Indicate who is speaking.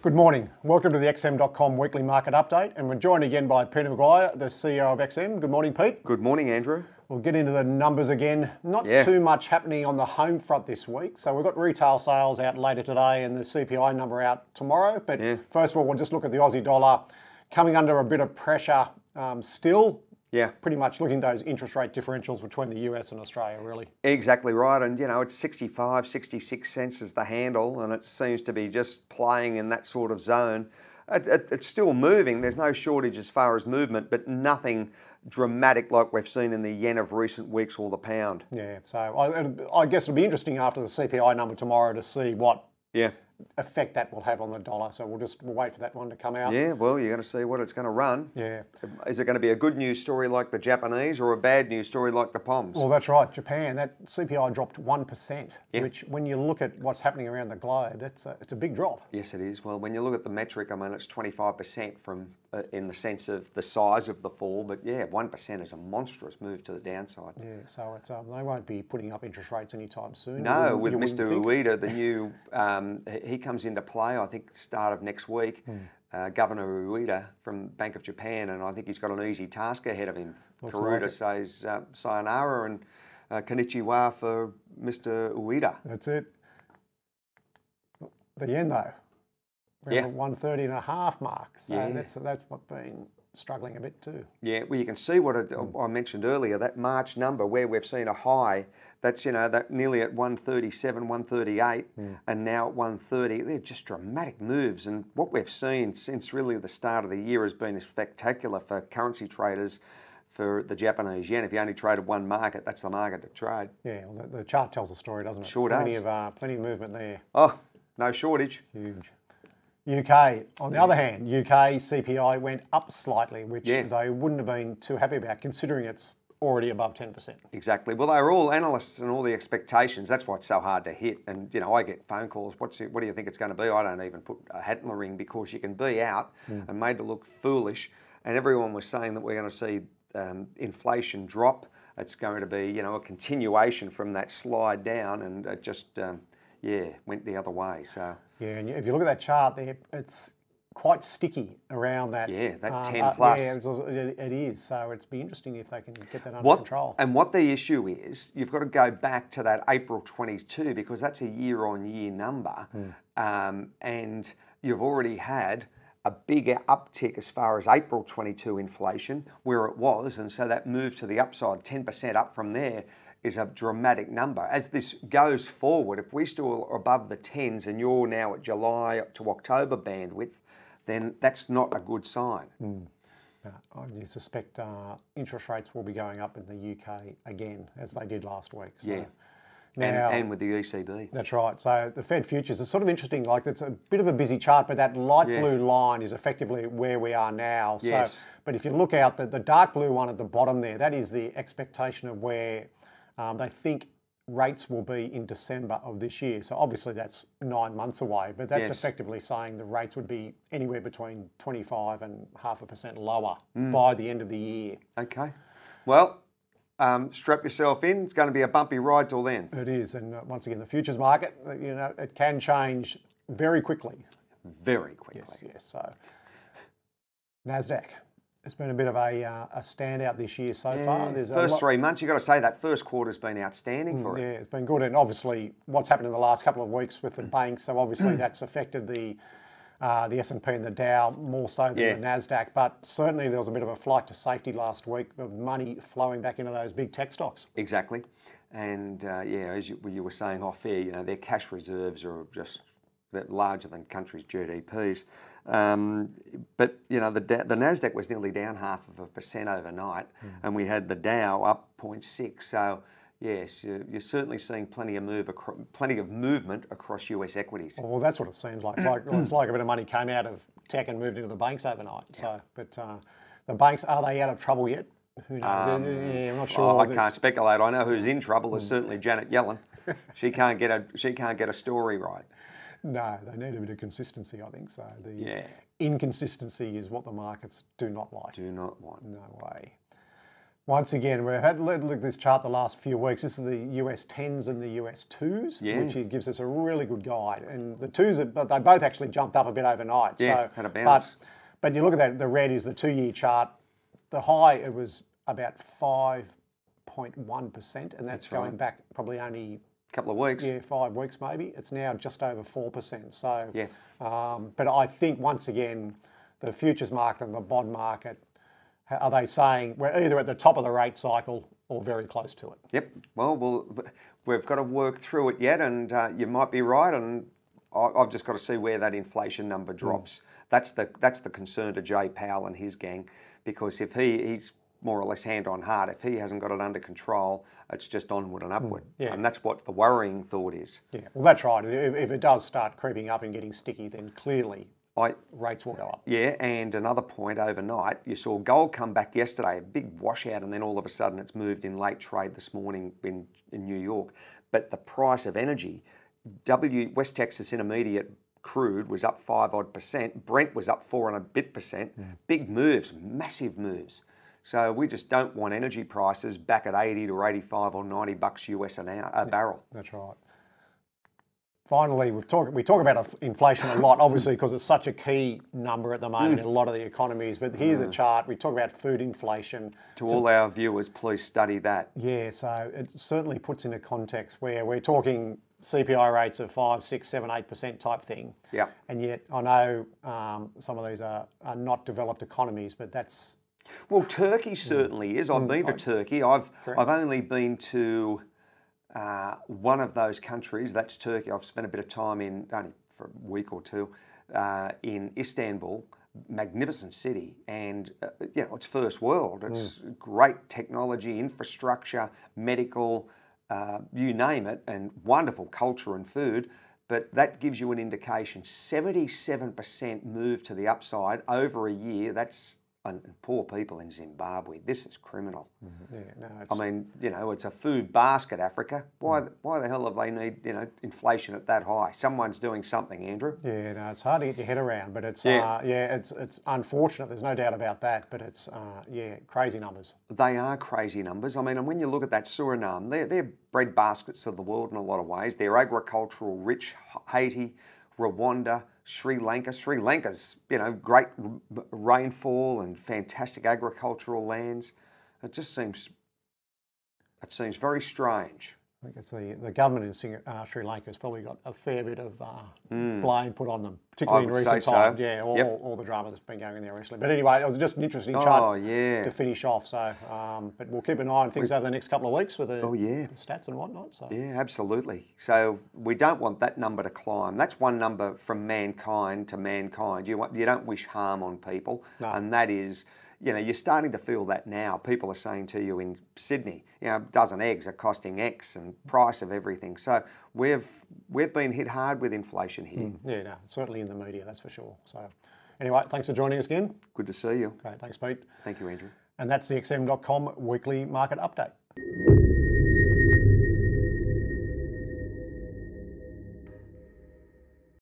Speaker 1: Good morning. Welcome to the XM.com weekly market update, and we're joined again by Peter McGuire, the CEO of XM. Good morning, Pete.
Speaker 2: Good morning, Andrew.
Speaker 1: We'll get into the numbers again. Not
Speaker 2: Yeah.
Speaker 1: too much happening on the home front this week. So we've got retail sales out later today and the CPI number out tomorrow. But
Speaker 2: Yeah.
Speaker 1: first of all, we'll just look at the Aussie dollar coming under a bit of pressure um, still.
Speaker 2: Yeah.
Speaker 1: Pretty much looking at those interest rate differentials between the US and Australia, really.
Speaker 2: Exactly right. And, you know, it's 65, 66 cents is the handle, and it seems to be just playing in that sort of zone. It, it, it's still moving. There's no shortage as far as movement, but nothing dramatic like we've seen in the yen of recent weeks or the pound.
Speaker 1: Yeah. So I, I guess it'll be interesting after the CPI number tomorrow to see what
Speaker 2: Yeah.
Speaker 1: Effect that will have on the dollar. So we'll just we'll wait for that one to come out.
Speaker 2: Yeah, well, you're going to see what it's going to run.
Speaker 1: Yeah.
Speaker 2: Is it going to be a good news story like the Japanese or a bad news story like the POMs?
Speaker 1: Well, that's right. Japan, that CPI dropped 1%,
Speaker 2: Yeah.
Speaker 1: which when you look at what's happening around the globe, that's a, it's a big drop.
Speaker 2: Yes, it is. Well, when you look at the metric, I mean, it's 25% from in the sense of the size of the fall, but yeah, 1% is a monstrous move to the downside.
Speaker 1: Yeah, so it's, um, they won't be putting up interest rates anytime soon.
Speaker 2: No,
Speaker 1: You
Speaker 2: with
Speaker 1: you
Speaker 2: Mr. Ueda, the new, um, he he comes into play, I think, start of next week.
Speaker 1: Hmm.
Speaker 2: Uh, Governor Ueda from Bank of Japan, and I think he's got an easy task ahead of him.
Speaker 1: Looks
Speaker 2: Kuroda
Speaker 1: like
Speaker 2: says uh, sayonara and uh, konnichiwa for Mr. Ueda.
Speaker 1: That's it. The yen, though, around
Speaker 2: Yeah.
Speaker 1: the 130 and a half mark. So
Speaker 2: Yeah.
Speaker 1: that's, that's what been struggling a bit too.
Speaker 2: Yeah, well, you can see what it, I mentioned earlier, that March number where we've seen a high, that's, you know, that nearly at 137, 138, and now at 130. They're just dramatic moves. And what we've seen since really the start of the year has been spectacular for currency traders for the Japanese yen. If you only traded one market, that's the market to trade.
Speaker 1: Yeah, well, the, the chart tells a story, doesn't it?
Speaker 2: Sure
Speaker 1: plenty
Speaker 2: does.
Speaker 1: Of, uh, plenty of movement there.
Speaker 2: Oh, no shortage.
Speaker 1: Huge. UK, on the other hand, UK CPI went up slightly, which
Speaker 2: Yeah.
Speaker 1: they wouldn't have been too happy about considering it's already above 10%.
Speaker 2: Exactly. Well, they were all analysts and all the expectations. That's why it's so hard to hit. And you know, I get phone calls. What's it, what do you think it's going to be? I don't even put a hat in the ring because you can be out and made to look foolish. And everyone was saying that we're going to see um, inflation drop. It's going to be you know a continuation from that slide down, and it just um, yeah went the other way. So
Speaker 1: Yeah, and if you look at that chart there, it's quite sticky around that.
Speaker 2: Yeah, that
Speaker 1: um,
Speaker 2: 10
Speaker 1: uh,
Speaker 2: plus.
Speaker 1: Yeah, it, it is. So it's be interesting if they can get that under
Speaker 2: What,
Speaker 1: control.
Speaker 2: And what the issue is, you've got to go back to that April 22 because that's a year on year number. Um, and you've already had a bigger uptick as far as April 22 inflation, where it was. And so that move to the upside, 10% up from there, is a dramatic number. As this goes forward, if we're still above the 10s and you're now at July to October bandwidth, then that's not a good sign.
Speaker 1: Uh, I suspect uh, interest rates will be going up in the UK again, as they did last week. So
Speaker 2: Yeah.
Speaker 1: Now,
Speaker 2: And, and with the ECB.
Speaker 1: That's right. So the Fed futures is sort of interesting. Like it's a bit of a busy chart, but that light
Speaker 2: Yeah.
Speaker 1: blue line is effectively where we are now. So,
Speaker 2: Yes.
Speaker 1: but if you look out the, the dark blue one at the bottom there, that is the expectation of where um, they think rates will be in December of this year. So obviously that's nine months away, but that's
Speaker 2: Yes.
Speaker 1: effectively saying the rates would be anywhere between 25 and half a percent lower
Speaker 2: Mm.
Speaker 1: by the end of the year.
Speaker 2: Okay. Well, um, strap yourself in. It's going to be a bumpy ride till then.
Speaker 1: It is, and uh, once again, the futures market, uh, you know, it can change very quickly.
Speaker 2: Very quickly.
Speaker 1: Yes, yes. So Nasdaq, it's been a bit of a, uh, a standout this year so far. There's
Speaker 2: First three months, you've got to say that first quarter's been outstanding for
Speaker 1: yeah,
Speaker 2: it.
Speaker 1: Yeah, it's been good, and obviously what's happened in the last couple of weeks with the
Speaker 2: Mm.
Speaker 1: banks. So obviously that's affected the uh, the S and P and the Dow more so than
Speaker 2: Yeah.
Speaker 1: the Nasdaq. But certainly there was a bit of a flight to safety last week of money flowing back into those big tech stocks.
Speaker 2: Exactly. And uh, yeah, as you, you were saying off air, you know, their cash reserves are just that larger than countries' GDPs. Um, but you know, the the Nasdaq was nearly down half of a percent overnight, and we had the Dow up 0.6. So yes, you're, you're certainly seeing plenty of move, acro- plenty of movement across US equities.
Speaker 1: Well, that's what it seems like. It's like it's like a bit of money came out of tech and moved into the banks overnight. So, but uh, the banks are they out of trouble yet? Who knows? yeah, I'm not sure.
Speaker 2: Oh, I can't speculate. I know who's in trouble is certainly Janet Yellen. She can't get a she can't get a story right.
Speaker 1: No, they need a bit of consistency, I think. So the
Speaker 2: Yeah.
Speaker 1: inconsistency is what the markets do not like.
Speaker 2: Do not want.
Speaker 1: No way. Once again, we've had look at this chart the last few weeks. This is the US 10s and the US 2s,
Speaker 2: Yeah.
Speaker 1: which gives us a really good guide. And the 2s, are, but they both actually jumped up a bit overnight.
Speaker 2: Yeah,
Speaker 1: so,
Speaker 2: had a bounce.
Speaker 1: But, but you look at that, the red is the two year chart. The high, it was about 5.1%, and that's, going
Speaker 2: right.
Speaker 1: back probably only
Speaker 2: couple of weeks.
Speaker 1: yeah, five weeks maybe. It's now just over 4%. So,
Speaker 2: Yeah.
Speaker 1: um, but I think once again, the futures market and the bond market, are they saying we're either at the top of the rate cycle or very close to it?
Speaker 2: Yep. Well, we'll we've got to work through it yet, and uh, you might be right, and I- I've just got to see where that inflation number drops. That's the that's the concern to Jay Powell and his gang, because if he he's more or less hand on heart, if he hasn't got it under control, it's just onward and upward, mm,
Speaker 1: Yeah.
Speaker 2: and that's what the worrying thought is.
Speaker 1: Yeah, well, that's right. If, if it does start creeping up and getting sticky, then clearly
Speaker 2: I
Speaker 1: rates will go up.
Speaker 2: Yeah, and another point overnight, you saw gold come back yesterday, a big washout, and then all of a sudden it's moved in late trade this morning in, in New York. But the price of energy, W West Texas Intermediate crude was up five odd percent, Brent was up four and a bit percent. Mm. Big moves, massive moves. So we just don't want energy prices back at 80 to 85 or 90 bucks US an hour, a barrel.
Speaker 1: That's right. Finally, we've talked. We talk about inflation a lot, obviously, because it's such a key number at the moment in a lot of the economies. But here's a chart. We talk about food inflation.
Speaker 2: To all our viewers, please study that.
Speaker 1: Yeah, so it certainly puts into context where we're talking CPI rates of five, six, seven, eight percent type thing.
Speaker 2: Yeah.
Speaker 1: And yet, I know um, some of these are, are not developed economies, but that's
Speaker 2: Well, Turkey certainly is. I've been to Turkey. I've I've only been to uh, one of those countries. That's Turkey. I've spent a bit of time in only for a week or two uh, in Istanbul. Magnificent city, and uh, you know it's first world. It's great technology, infrastructure, medical, uh, you name it, and wonderful culture and food. But that gives you an indication. Seventy-seven percent move to the upside over a year. That's and and poor people in Zimbabwe. This is criminal.
Speaker 1: yeah, no, it's,
Speaker 2: I mean, you know, it's a food basket, Africa. Why, why the hell have they need, you know, inflation at that high? Someone's doing something, Andrew.
Speaker 1: yeah, no, it's hard to get your head around, but it's
Speaker 2: Yeah.
Speaker 1: uh, yeah, it's it's unfortunate. There's no doubt about that, but it's uh, yeah, crazy numbers.
Speaker 2: They are crazy numbers. I mean, and when you look at that Suriname, they're, they're bread baskets of the world in a lot of ways. They're agricultural rich. Haiti, Rwanda, Sri Lanka. Sri Lanka's, you know, great rainfall and fantastic agricultural lands. It just seems, it seems very strange.
Speaker 1: I think it's the, the government in Sing- uh, Sri Lanka has probably got a fair bit of uh, blame put on them, particularly in recent
Speaker 2: so.
Speaker 1: times. Yeah, all,
Speaker 2: Yep.
Speaker 1: all, the drama that's been going in there recently. But anyway, it was just an interesting
Speaker 2: Oh,
Speaker 1: chart
Speaker 2: yeah.
Speaker 1: to finish off. So, um, but we'll keep an eye on things over the next couple of weeks with the,
Speaker 2: Oh, yeah.
Speaker 1: the stats and whatnot. So,
Speaker 2: Yeah, absolutely. So we don't want that number to climb. That's one number from mankind to mankind. You want, you don't wish harm on people,
Speaker 1: No.
Speaker 2: and that is, you know, you're starting to feel that now. People are saying to you in Sydney, you know, a dozen eggs are costing X, and price of everything. So we've we've been hit hard with inflation here.
Speaker 1: Mm, yeah, no, certainly in the media, that's for sure. So, anyway, thanks for joining us again.
Speaker 2: Good to see you.
Speaker 1: Great, thanks, Pete.
Speaker 2: Thank you, Andrew.
Speaker 1: And that's the XM.com weekly market update.